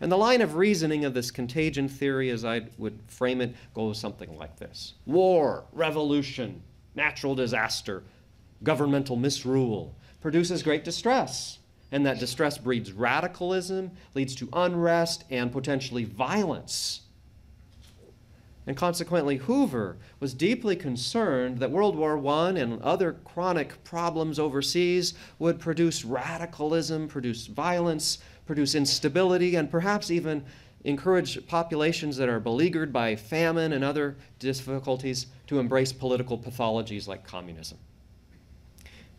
And the line of reasoning of this contagion theory, as I would frame it, goes something like this War, revolution, natural disaster, governmental misrule produces great distress. And that distress breeds radicalism, leads to unrest, and potentially violence. And consequently, Hoover was deeply concerned that World War I and other chronic problems overseas would produce radicalism, produce violence, produce instability, and perhaps even encourage populations that are beleaguered by famine and other difficulties to embrace political pathologies like communism.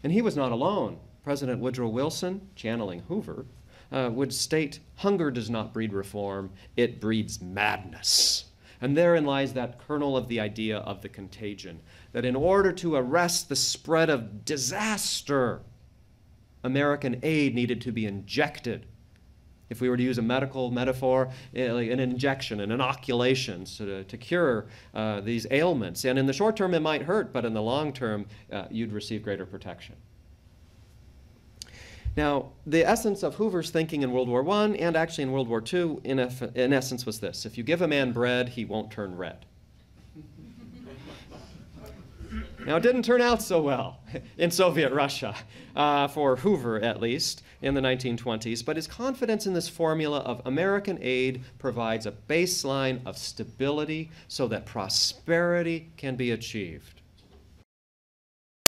And he was not alone. President Woodrow Wilson, channeling Hoover, uh, would state hunger does not breed reform, it breeds madness. And therein lies that kernel of the idea of the contagion that in order to arrest the spread of disaster, American aid needed to be injected. If we were to use a medical metaphor, eh, an injection, an inoculation to, to cure uh, these ailments. And in the short term, it might hurt, but in the long term, uh, you'd receive greater protection. Now, the essence of Hoover's thinking in World War I and actually in World War II, in, in essence, was this if you give a man bread, he won't turn red. Now, it didn't turn out so well in Soviet Russia, uh, for Hoover at least, in the 1920s, but his confidence in this formula of American aid provides a baseline of stability so that prosperity can be achieved.